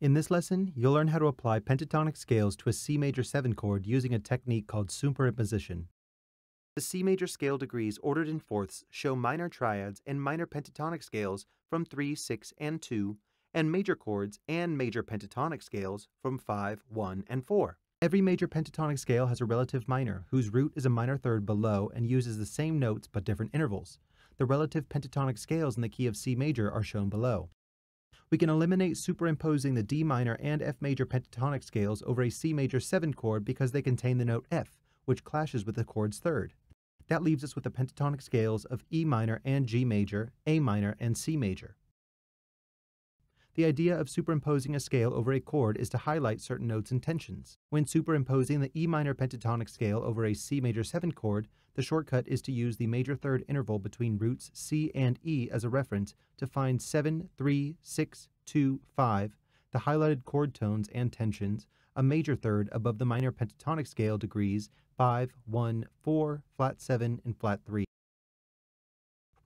In this lesson, you'll learn how to apply pentatonic scales to a C major 7 chord using a technique called superimposition. The C major scale degrees ordered in fourths show minor triads and minor pentatonic scales from 3, 6, and 2, and major chords and major pentatonic scales from 5, 1, and 4. Every major pentatonic scale has a relative minor, whose root is a minor third below and uses the same notes but different intervals. The relative pentatonic scales in the key of C major are shown below we can eliminate superimposing the D minor and F major pentatonic scales over a C major 7 chord because they contain the note F, which clashes with the chord's third. That leaves us with the pentatonic scales of E minor and G major, A minor, and C major. The idea of superimposing a scale over a chord is to highlight certain notes and tensions. When superimposing the E minor pentatonic scale over a C major 7 chord, the shortcut is to use the major third interval between roots C and E as a reference to find 7, 3, 6, 2, 5, the highlighted chord tones and tensions, a major third above the minor pentatonic scale degrees 5, 1, 4, flat 7, and flat 3.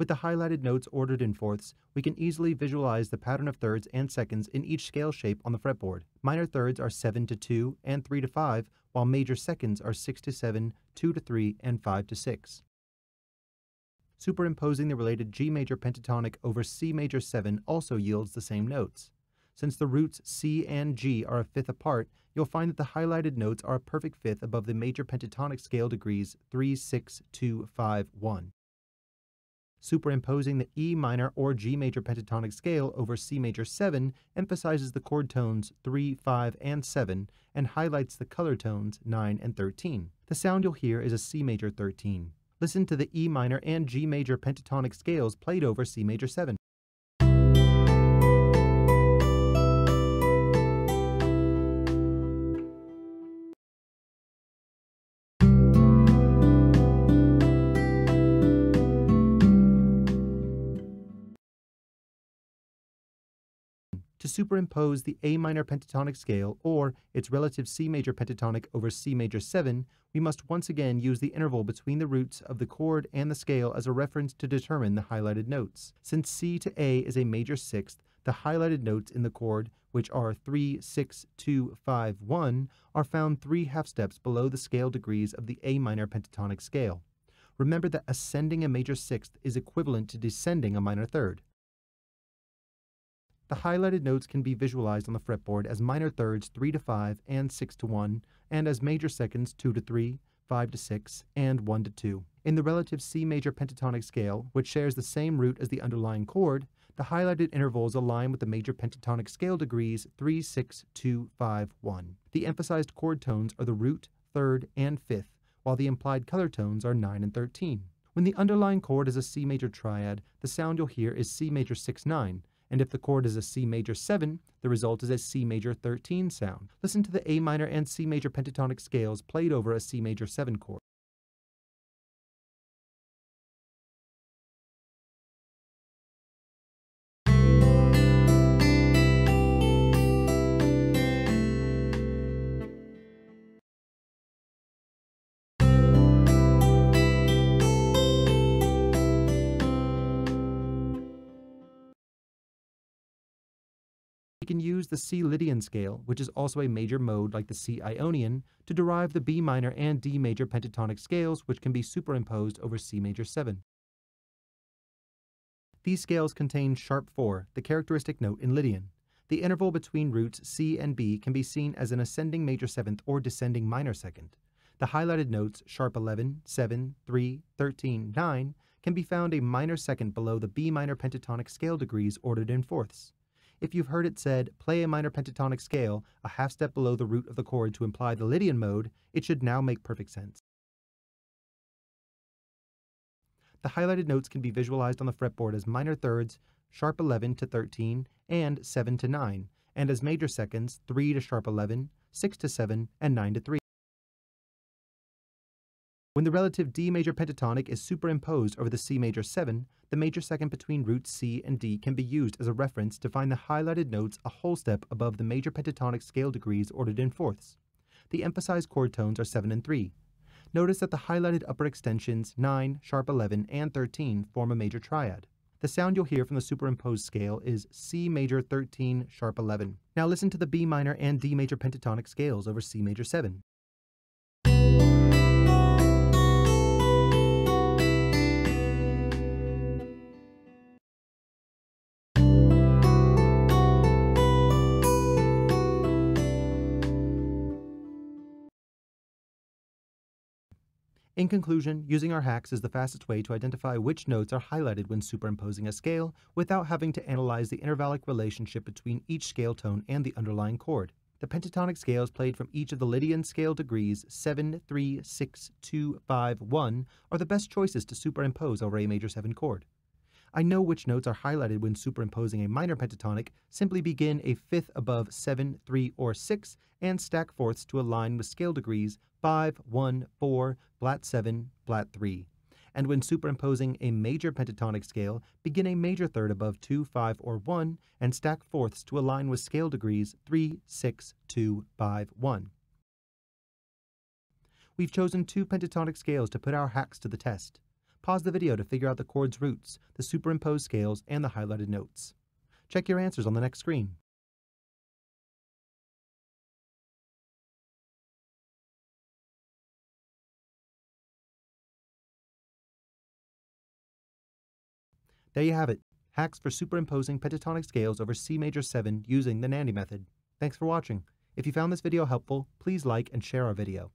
With the highlighted notes ordered in fourths, we can easily visualize the pattern of thirds and seconds in each scale shape on the fretboard. Minor thirds are 7 to 2 and 3 to 5, while major seconds are 6 to 7, 2 to 3, and 5 to 6. Superimposing the related G major pentatonic over C major 7 also yields the same notes. Since the roots C and G are a fifth apart, you'll find that the highlighted notes are a perfect fifth above the major pentatonic scale degrees 3, 6, 2, 5, 1 superimposing the E minor or G major pentatonic scale over C major 7 emphasizes the chord tones 3, 5, and 7 and highlights the color tones 9 and 13. The sound you'll hear is a C major 13. Listen to the E minor and G major pentatonic scales played over C major 7. Superimpose the A minor pentatonic scale or its relative C major pentatonic over C major 7, we must once again use the interval between the roots of the chord and the scale as a reference to determine the highlighted notes. Since C to A is a major sixth, the highlighted notes in the chord, which are 3, 6, 2, 5, 1, are found three half steps below the scale degrees of the A minor pentatonic scale. Remember that ascending a major sixth is equivalent to descending a minor third. The highlighted notes can be visualized on the fretboard as minor thirds 3 to 5 and 6 to 1, and as major seconds 2 to 3, 5 to 6, and 1 to 2. In the relative C major pentatonic scale, which shares the same root as the underlying chord, the highlighted intervals align with the major pentatonic scale degrees 3, 6, 2, 5, 1. The emphasized chord tones are the root, third, and fifth, while the implied color tones are 9 and 13. When the underlying chord is a C major triad, the sound you'll hear is C major 6 9, and if the chord is a C major 7, the result is a C major 13 sound. Listen to the A minor and C major pentatonic scales played over a C major 7 chord. We can use the C Lydian scale, which is also a major mode like the C Ionian, to derive the B minor and D major pentatonic scales, which can be superimposed over C major 7. These scales contain sharp 4, the characteristic note in Lydian. The interval between roots C and B can be seen as an ascending major seventh or descending minor second. The highlighted notes sharp 11, 7, 3, 13, 9 can be found a minor second below the B minor pentatonic scale degrees ordered in fourths. If you've heard it said, play a minor pentatonic scale a half step below the root of the chord to imply the Lydian mode, it should now make perfect sense. The highlighted notes can be visualized on the fretboard as minor thirds, sharp 11 to 13, and 7 to 9, and as major seconds, 3 to sharp 11, 6 to 7, and 9 to 3. When the relative D major pentatonic is superimposed over the C major 7, the major second between roots C and D can be used as a reference to find the highlighted notes a whole step above the major pentatonic scale degrees ordered in fourths. The emphasized chord tones are 7 and 3. Notice that the highlighted upper extensions 9, sharp 11, and 13 form a major triad. The sound you'll hear from the superimposed scale is C major 13 sharp 11. Now listen to the B minor and D major pentatonic scales over C major 7. In conclusion, using our hacks is the fastest way to identify which notes are highlighted when superimposing a scale without having to analyze the intervallic relationship between each scale tone and the underlying chord. The pentatonic scales played from each of the Lydian scale degrees 7, 3, 6, 2, 5, 1 are the best choices to superimpose over a major 7 chord. I know which notes are highlighted when superimposing a minor pentatonic, simply begin a fifth above 7, 3, or 6, and stack fourths to align with scale degrees 5, 1, 4, flat 7, flat 3. And when superimposing a major pentatonic scale, begin a major third above 2, 5, or 1, and stack fourths to align with scale degrees 3, 6, 2, 5, 1. We've chosen two pentatonic scales to put our hacks to the test. Pause the video to figure out the chord's roots, the superimposed scales, and the highlighted notes. Check your answers on the next screen. There you have it, hacks for superimposing pentatonic scales over C major 7 using the NANDI method. Thanks for watching. If you found this video helpful, please like and share our video.